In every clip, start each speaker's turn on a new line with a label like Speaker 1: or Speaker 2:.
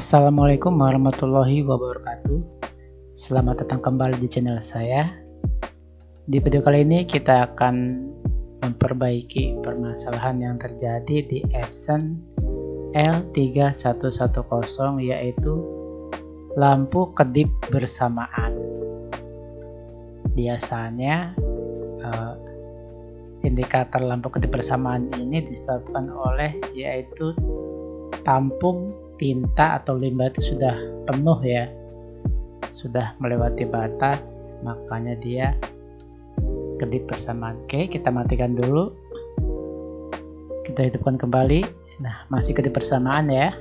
Speaker 1: Assalamualaikum warahmatullahi wabarakatuh. Selamat datang kembali di channel saya. Di video kali ini kita akan memperbaiki permasalahan yang terjadi di Epson L3110 yaitu lampu kedip bersamaan. Biasanya uh, indikator lampu kedip bersamaan ini disebabkan oleh yaitu tampung tinta atau limbah itu sudah penuh ya. Sudah melewati batas makanya dia kedip bersamaan oke kita matikan dulu. Kita hidupkan kembali. Nah masih kedip bersamaan ya.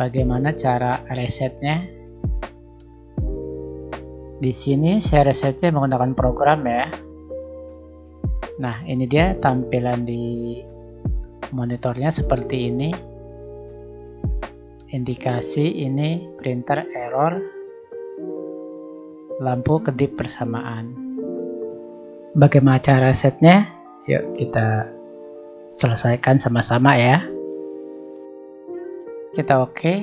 Speaker 1: Bagaimana cara resetnya? Di sini saya resetnya menggunakan program ya. Nah ini dia tampilan di monitornya seperti ini indikasi ini printer error. Lampu kedip bersamaan. Bagaimana cara setnya? Yuk kita selesaikan sama-sama ya. Kita oke. Okay.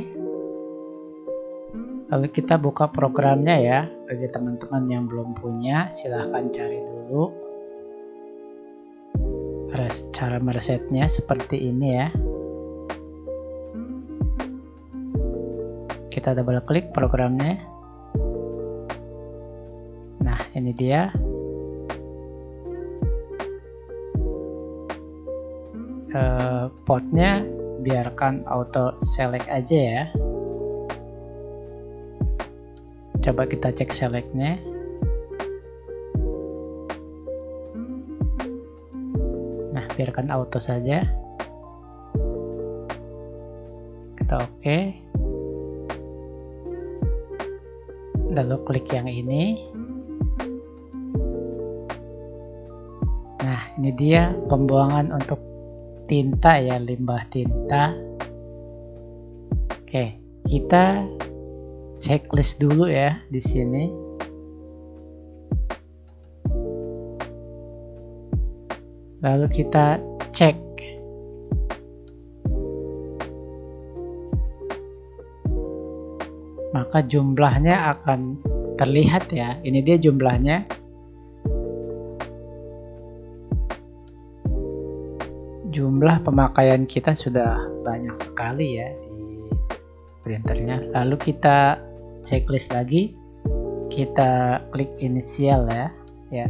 Speaker 1: lalu kita buka programnya ya. Bagi teman-teman yang belum punya silahkan cari dulu. Cara meresetnya seperti ini ya kita double klik programnya. Nah ini dia. Uh, portnya biarkan auto select aja ya. Coba kita cek selectnya. Nah biarkan auto saja. Kita oke. okay. Lalu klik yang ini. Nah ini dia pembuangan untuk tinta ya limbah tinta. Oke kita checklist dulu ya di sini. Lalu kita cek maka jumlahnya akan terlihat ya. Ini dia jumlahnya. Jumlah pemakaian kita sudah banyak sekali ya di printernya. Lalu kita checklist lagi. Kita klik inisial ya ya.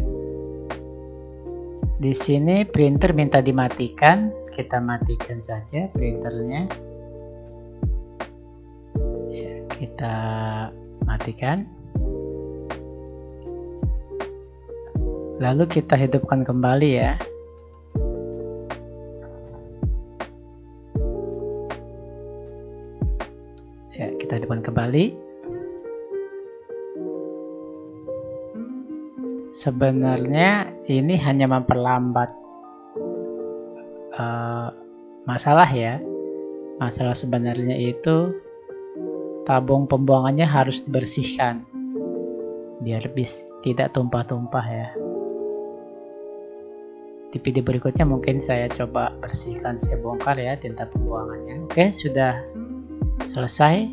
Speaker 1: Di sini printer minta dimatikan. Kita matikan saja printernya kita matikan. Lalu kita hidupkan kembali ya. Ya kita hidupkan kembali. Sebenarnya ini hanya memperlambat uh, masalah ya. Masalah sebenarnya itu tabung pembuangannya harus dibersihkan. Biar bis tidak tumpah-tumpah ya. Di video berikutnya mungkin saya coba bersihkan saya bongkar ya tinta pembuangannya. Oke sudah selesai.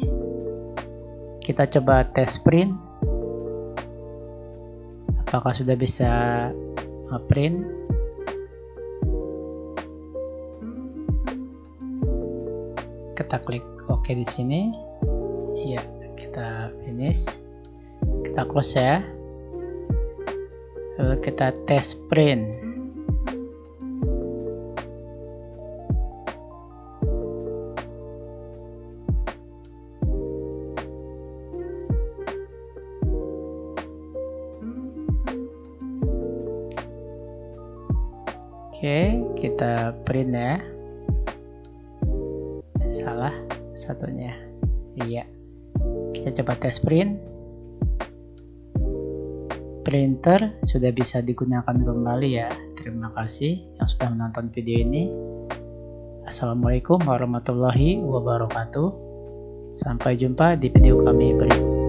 Speaker 1: Kita coba tes print. Apakah sudah bisa print kita klik OK di sini ya kita finish. Kita close ya. Lalu kita tes print. Oke kita print ya. Salah satunya. Iya kita coba tes print. Printer sudah bisa digunakan kembali ya. Terima kasih yang sudah menonton video ini. Assalamualaikum warahmatullahi wabarakatuh. Sampai jumpa di video kami berikutnya